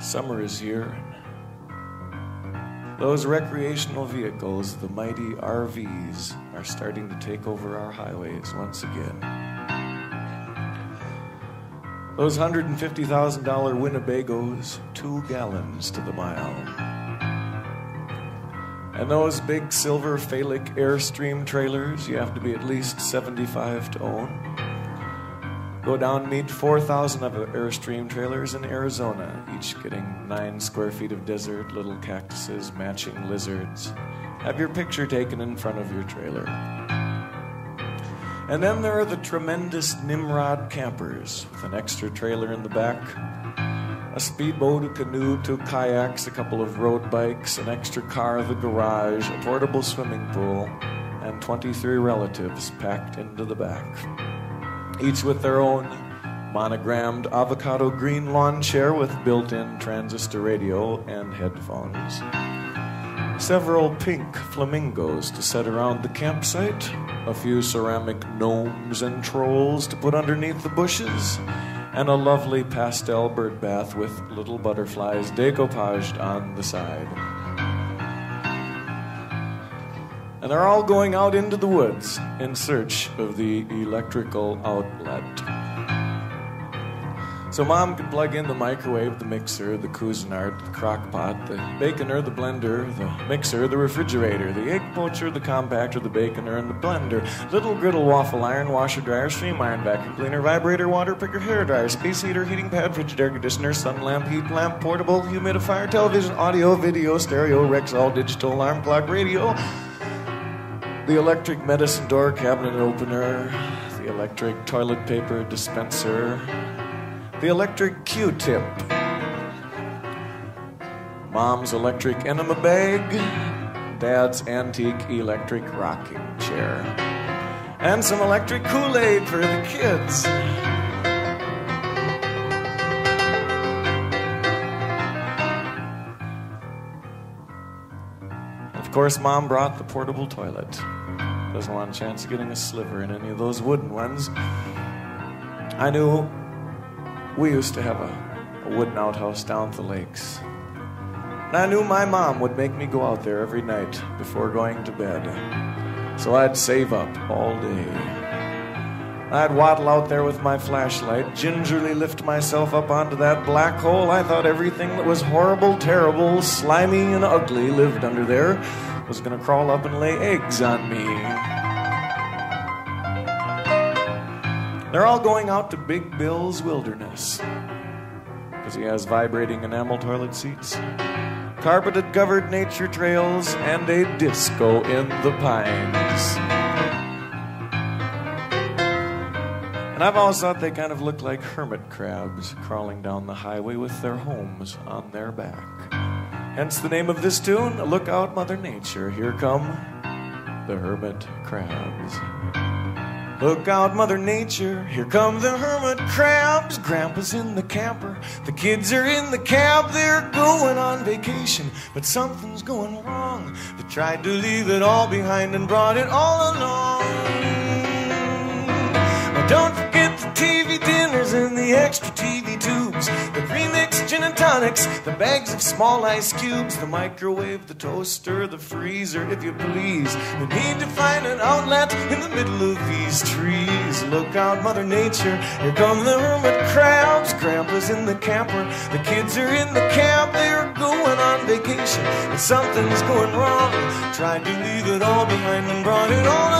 Summer is here. Those recreational vehicles, the mighty RVs, are starting to take over our highways once again. Those $150,000 Winnebagos, two gallons to the mile. And those big silver Phallic Airstream trailers, you have to be at least 75 to own. Go down, meet 4,000 of Airstream trailers in Arizona, each getting nine square feet of desert, little cactuses, matching lizards. Have your picture taken in front of your trailer. And then there are the tremendous Nimrod campers with an extra trailer in the back, a speedboat, a canoe, two kayaks, a couple of road bikes, an extra car, the garage, a portable swimming pool, and 23 relatives packed into the back each with their own monogrammed avocado green lawn chair with built in transistor radio and headphones. Several pink flamingos to set around the campsite, a few ceramic gnomes and trolls to put underneath the bushes, and a lovely pastel bird bath with little butterflies decoupaged on the side. And they're all going out into the woods in search of the electrical outlet. So mom could plug in the microwave, the mixer, the Cuisinart, the crock pot, the baconer, the blender, the mixer, the refrigerator, the egg poacher, the compactor, the baconer, and the blender. Little griddle waffle iron, washer dryer, stream iron, vacuum cleaner, vibrator, water picker, hair dryer, space heater, heating pad, frigid air conditioner, sun lamp, heat lamp, portable humidifier, television, audio, video, stereo, Rexall, digital alarm clock, radio the electric medicine door cabinet opener, the electric toilet paper dispenser, the electric Q tip, mom's electric enema bag, dad's antique electric rocking chair, and some electric Kool Aid for the kids. Of course, mom brought the portable toilet. Doesn't want a chance of getting a sliver in any of those wooden ones. I knew we used to have a, a wooden outhouse down at the lakes. And I knew my mom would make me go out there every night before going to bed. So I'd save up all day. I'd waddle out there with my flashlight, gingerly lift myself up onto that black hole. I thought everything that was horrible, terrible, slimy, and ugly lived under there was to crawl up and lay eggs on me. They're all going out to Big Bill's Wilderness because he has vibrating enamel toilet seats, carpeted covered nature trails, and a disco in the pines. And I've always thought they kind of look like hermit crabs crawling down the highway with their homes on their back. Hence the name of this tune Look Out, Mother Nature. Here come the hermit crabs. Look out, Mother Nature, here come the hermit crabs. Grandpa's in the camper, the kids are in the cab, they're going on vacation. But something's going wrong. They tried to leave it all behind and brought it all along. Don't forget the TV dinners and the extra TV tonics, the bags of small ice cubes, the microwave, the toaster, the freezer, if you please. We need to find an outlet in the middle of these trees. Look out, Mother Nature, here come the hermit crabs. Grandpa's in the camper, the kids are in the cab, they're going on vacation, and something's going wrong. Tried to leave it all behind and brought it all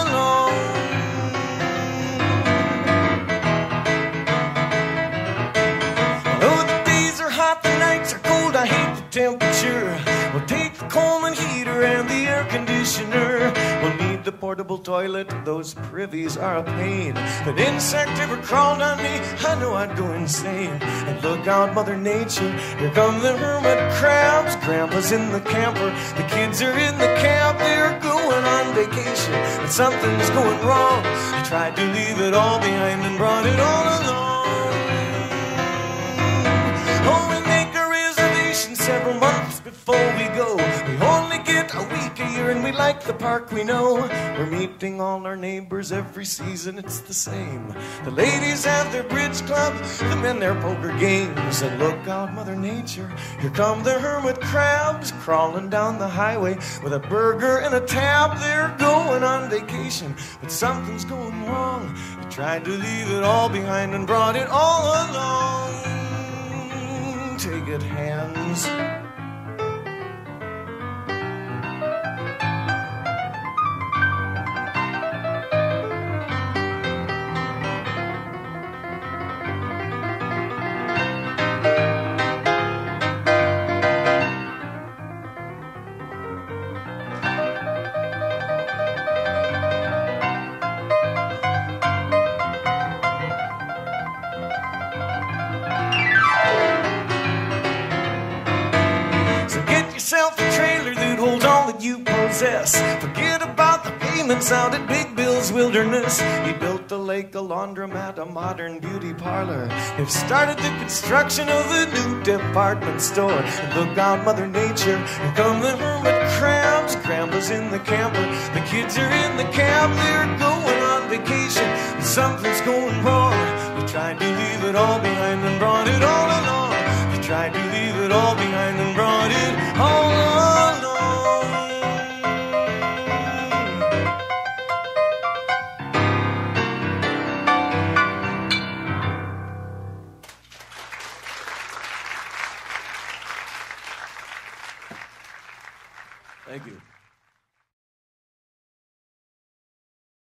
conditioner. We'll need the portable toilet. Those privies are a pain. An insect ever crawled on me, I know I'd go insane. And look out, Mother Nature. Here come the hermit crabs. Grandpa's in the camper. The kids are in the cab. They're going on vacation. But something's going wrong. I tried to leave it all behind and brought it all along. several like the park we know. We're meeting all our neighbors every season, it's the same. The ladies have their bridge club, the men their poker games. And look out, Mother Nature, here come the hermit crabs crawling down the highway with a burger and a tab. They're going on vacation, but something's going wrong. They tried to leave it all behind and brought it all along. Take it, hands. That you possess. Forget about the payments out at Big Bill's Wilderness. He built the lake, a laundromat, a modern beauty parlor. They've started the construction of a new department store. And look out, Mother Nature, come the hermit crabs. Grandpa's in the camper, the kids are in the cab. They're going on vacation. Something's going wrong. They tried to leave it all behind and brought it all along. They tried to leave it all behind and